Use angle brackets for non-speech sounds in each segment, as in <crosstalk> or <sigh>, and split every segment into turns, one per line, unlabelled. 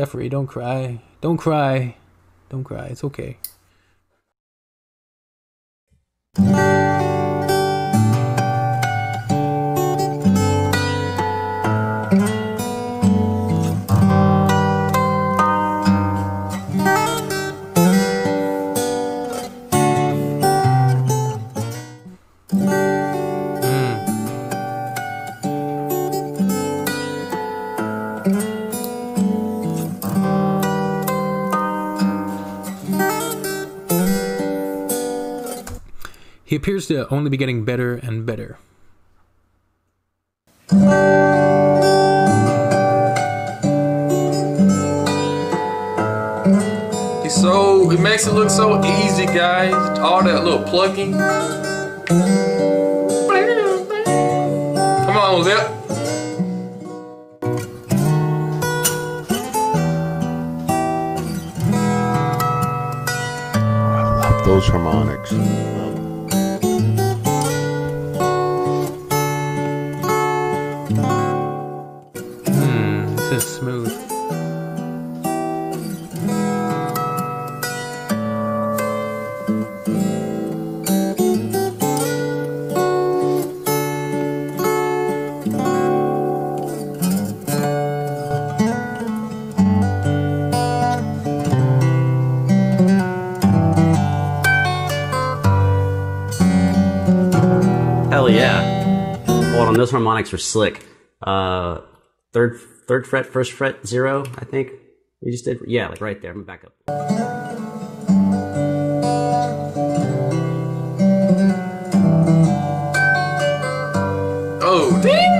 Jeffrey, don't cry. Don't cry. Don't cry. It's okay. He appears to only be getting better and better.
He's so he makes it look so easy, guys. All that little plucking. Come on, Lip.
I love those harmonics.
Those harmonics are slick. Uh, third, third fret, first fret, zero, I think. We just did, yeah, like right there. I'm gonna back up.
Oh, ding,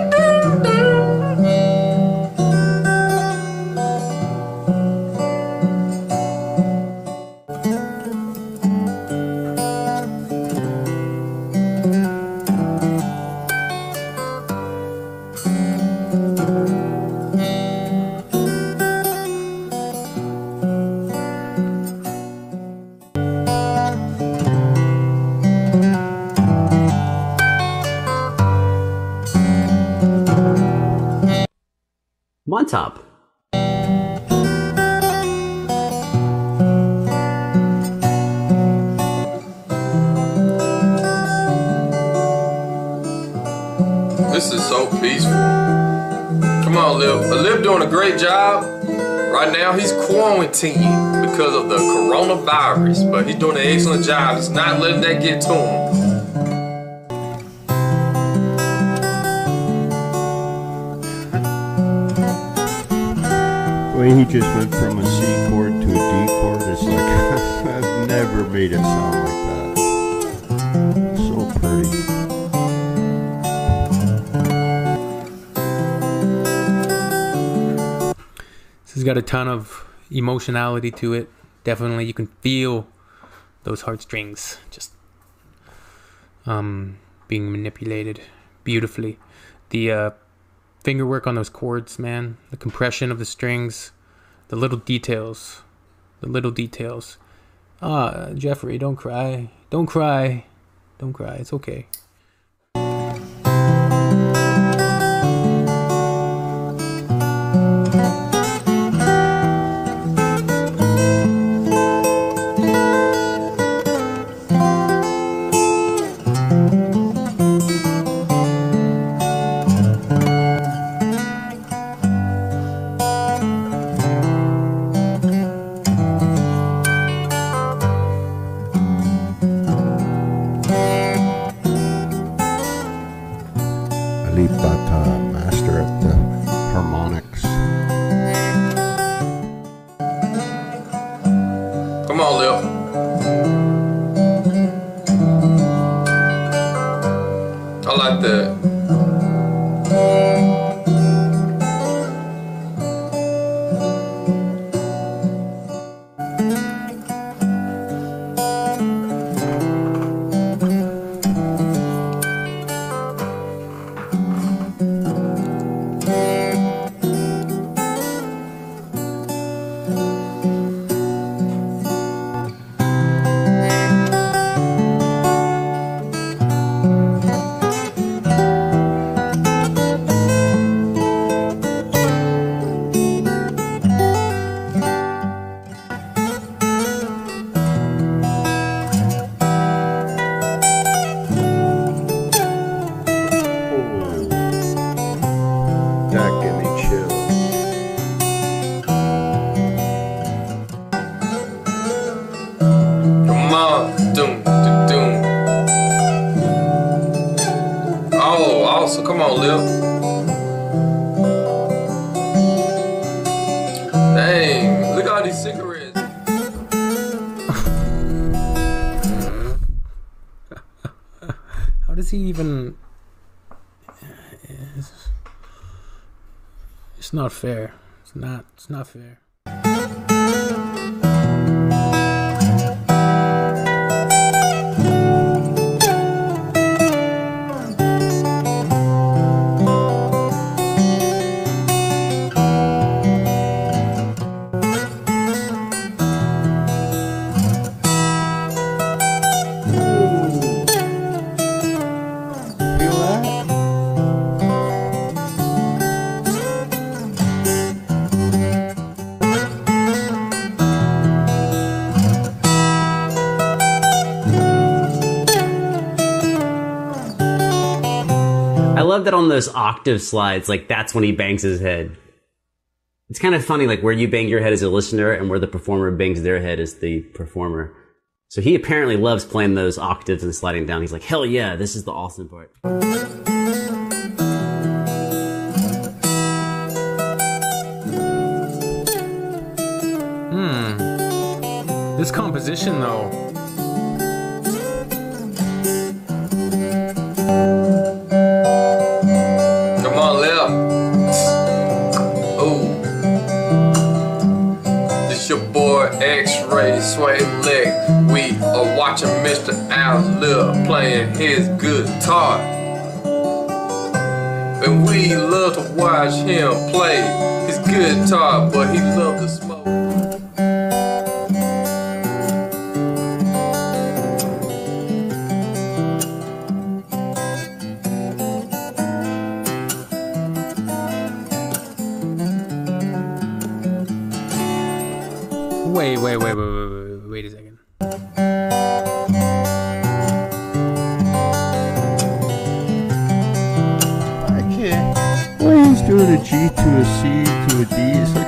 Montop.
This is so peaceful. Come on, Lip. Lip doing a great job. Right now, he's quarantined because of the coronavirus, but he's doing an excellent job. He's not letting that get to him.
Way he just went from a C chord to a D chord, it's like <laughs> I've never made it sound like that. So pretty.
This has got a ton of emotionality to it. Definitely, you can feel those heartstrings just um, being manipulated beautifully. The uh, finger work on those chords, man, the compression of the strings, the little details, the little details. Ah, Jeffrey, don't cry. Don't cry. Don't cry. It's okay.
Buy these cigarettes. <laughs>
How does he even? It's not fair. It's not. It's not fair.
On those octave slides, like that's when he bangs his head. It's kind of funny, like where you bang your head as a listener and where the performer bangs their head as the performer. So he apparently loves playing those octaves and sliding down. He's like, hell yeah, this is the awesome part. Hmm.
This composition, though.
X-Ray Sway Leg. We are watching Mr. Al Lil playing his guitar. And we love to watch him play his guitar, but he love to smoke.
Wait, wait, wait, wait, wait, wait, wait a second.
Why he's doing a G to a C to a D?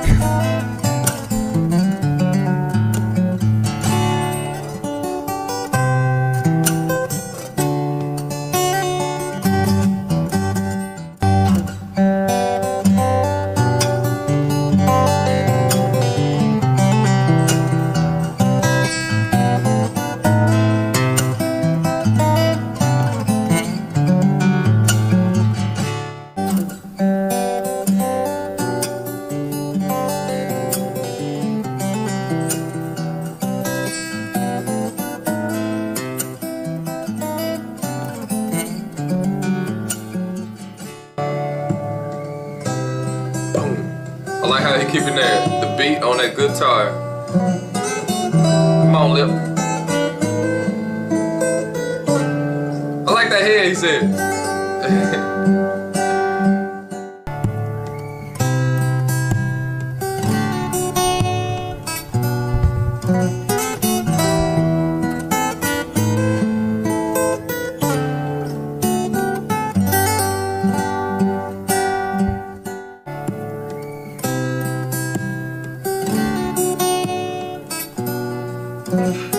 I like how he keeping that the beat on that guitar. Come on, lip. I like that head he said. <laughs> Yes.